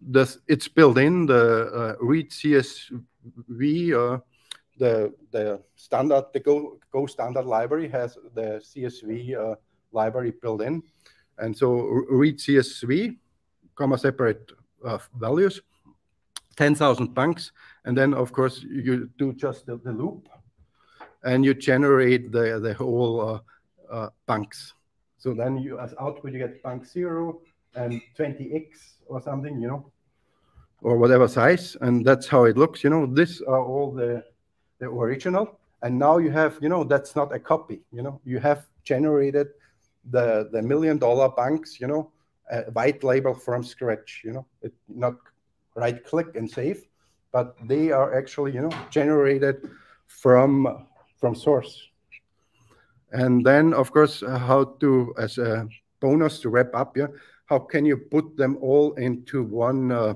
G: this, it's built in, the uh, read CSV, uh, the, the standard, the Go, Go standard library has the CSV uh, library built in. And so read CSV, comma separate uh, values, 10,000 punks. And then, of course, you do just the, the loop and you generate the, the whole uh, uh, punks. So then you, as output, you get punk zero and 20x or something, you know, or whatever size. And that's how it looks, you know, these are all the, the original. And now you have, you know, that's not a copy, you know, you have generated the, the million dollar punks, you know, a white label from scratch, you know, it not right click and save, but they are actually, you know, generated from from source. And then, of course, uh, how to, as a bonus to wrap up, yeah, how can you put them all into one uh,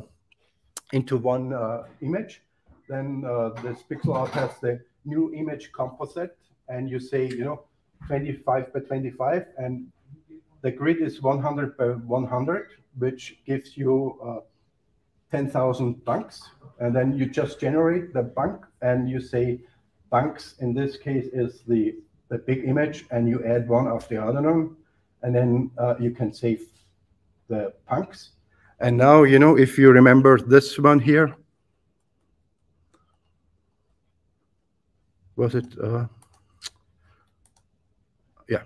G: into one uh, image? Then uh, this pixel art has the new image composite, and you say, you know, 25 by 25, and the grid is 100 by 100, which gives you uh, 10,000 punks. And then you just generate the punk and you say punks in this case is the, the big image and you add one of the other one and then uh, you can save the punks. And now, you know, if you remember this one here, was it, uh, yeah,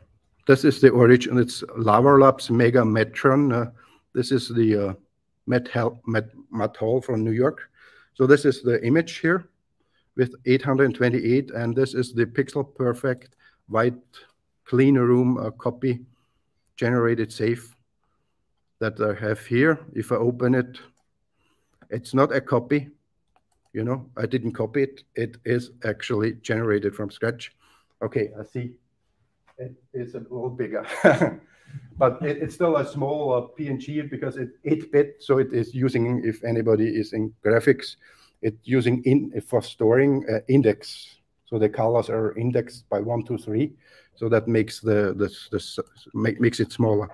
G: this is the origin, it's Larva Labs Mega Metron. Uh, this is the uh, Met, Hel Met, Met Hall from New York. So this is the image here with 828, and this is the pixel perfect white clean room uh, copy generated safe that I have here. If I open it, it's not a copy. You know, I didn't copy it. It is actually generated from scratch. Okay, I see. It is a little bigger, <laughs> but it, it's still a small uh, PNG because it's 8-bit, so it is using, if anybody is in graphics, it using in for storing uh, index. So the colors are indexed by one, two, three. So that makes the this this make, makes it smaller.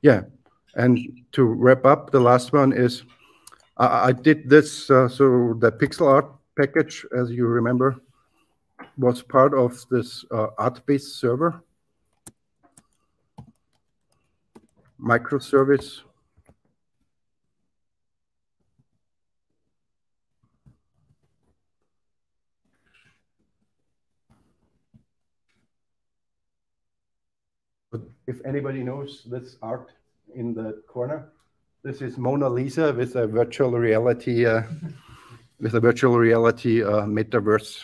G: Yeah, and to wrap up, the last one is I, I did this. Uh, so the pixel art package, as you remember, was part of this uh, ArtBase server microservice if anybody knows this art in the corner, this is Mona Lisa with a virtual reality, uh, with a virtual reality uh, metaverse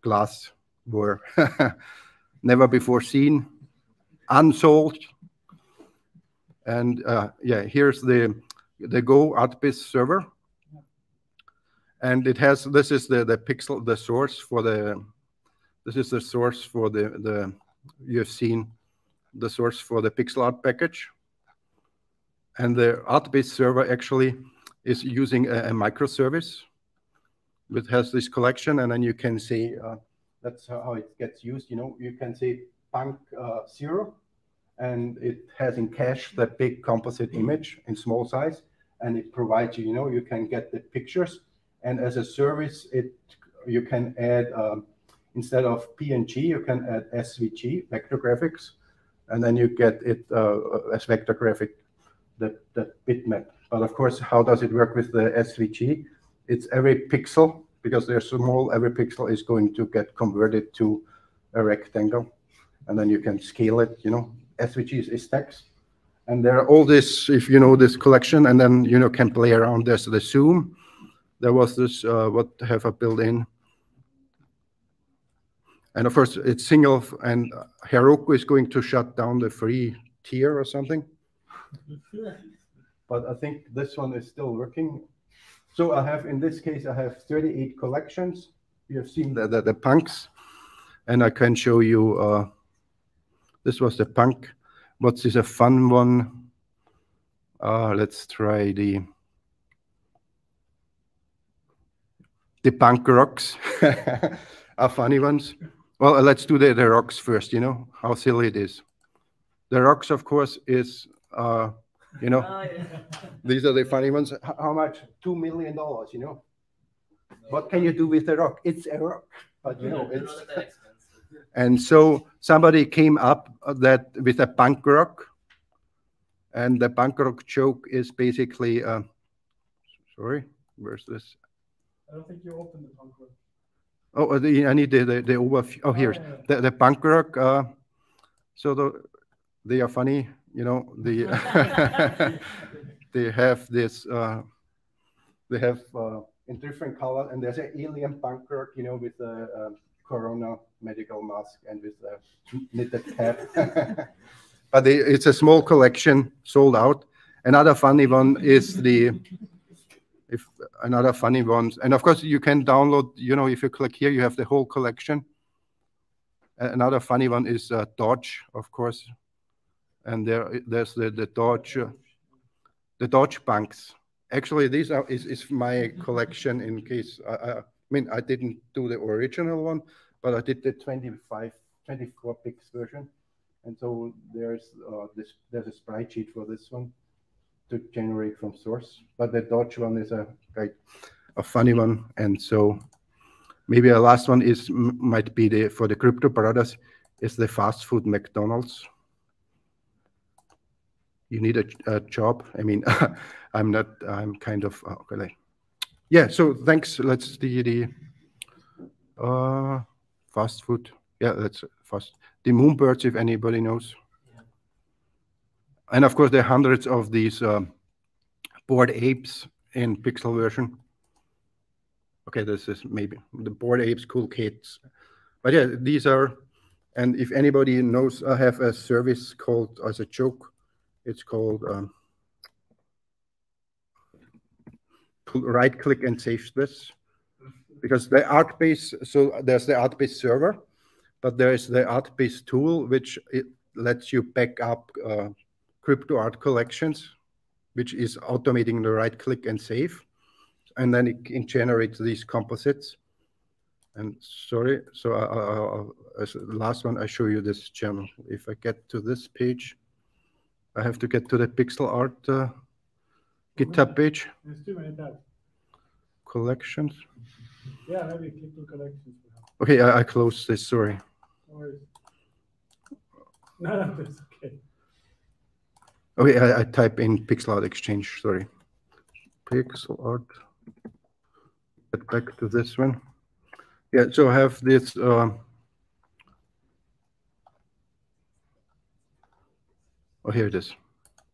G: glass were <laughs> never before seen, unsold. And uh, yeah, here's the the Go ArtBase server, and it has this is the the pixel the source for the this is the source for the the you have seen the source for the pixel art package. And the ArtBase server actually is using a, a microservice which has this collection, and then you can see uh, that's how it gets used. You know, you can say punk uh, zero, and it has in cache that big composite image in small size, and it provides you. You know, you can get the pictures, and as a service, it you can add um, instead of PNG, you can add SVG vector graphics and then you get it uh, as vector graphic, the, the bitmap. But of course, how does it work with the SVG? It's every pixel, because they're small, every pixel is going to get converted to a rectangle. And then you can scale it, you know, SVG is, text. And there are all this, if you know this collection, and then, you know, can play around. There's the zoom. There was this, uh, what have I built in? And of course, it's single, and Heroku is going to shut down the free tier or something. But I think this one is still working. So I have, in this case, I have 38 collections. You have seen the, the, the punks, and I can show you, uh, this was the punk. What is this, a fun one? Uh, let's try the, the punk rocks <laughs> are funny ones. Well, let's do the, the rocks first, you know, how silly it is. The rocks, of course, is, uh, you know,
H: Oh, yeah.
G: these are the funny ones. How much? Two million dollars, you know? What can you do with a rock? It's a rock, but you know, it's.
H: expensive.
G: And so somebody came up that with a punk rock, and the punk rock joke is basically, uh, sorry, where's this?
F: I don't think you opened the punk rock.
G: Oh, uh, the, I need the, the, the overview. Oh, here's
F: yeah,
G: the, the punk rock. Uh, so the, they are funny, you know, the, <laughs> <laughs> they have this, uh, they have, uh, in different color and there's an alien rock, you know, with a, uh corona medical mask and with a knitted cap. <laughs> but they, it's a small collection sold out. Another funny one is the, if another funny one, and of course you can download, you know, if you click here, you have the whole collection. Another funny one is uh, Doge, of course. And there, there's the, the Doge, the Doge banks. Actually, these are, is, is my collection in case, I, I, I mean, I didn't do the original one, but I did the 25, 24 pix version. And so there's, uh, this, there's a sprite sheet for this one to generate from source. But the Doge one is a, like, a funny one. And so maybe a last one is, might be the, for the crypto brothers, is the fast food McDonald's you need a, a job. I mean, <laughs> I'm not, I'm kind of, uh, okay, yeah, so thanks. Let's the, the, uh, fast food. Yeah, that's fast. The Moonbirds, if anybody knows. And of course, there are hundreds of these um, Bored Apes in pixel version. Okay, this is maybe the Bored Apes, cool kids. But yeah, these are, and if anybody knows, I have a service called, as a joke, it's called um, right click and save this because the ArtBase, so there's the ArtBase server, but there is the ArtBase tool which it lets you back up uh, crypto art collections, which is automating the right click and save, and then it can generate these composites. And sorry, so I, I, I, as last one, I show you this channel. If I get to this page, I have to get to the pixel art uh, GitHub page,
F: There's too many tabs.
G: collections.
F: Yeah, maybe click to collections.
G: Okay, I, I closed this, sorry.
F: No worries. <laughs> No, no, that's okay.
G: Okay, I, I type in pixel art exchange, sorry. Pixel art. Get back to this one. Yeah, so I have this, uh, oh, here it is.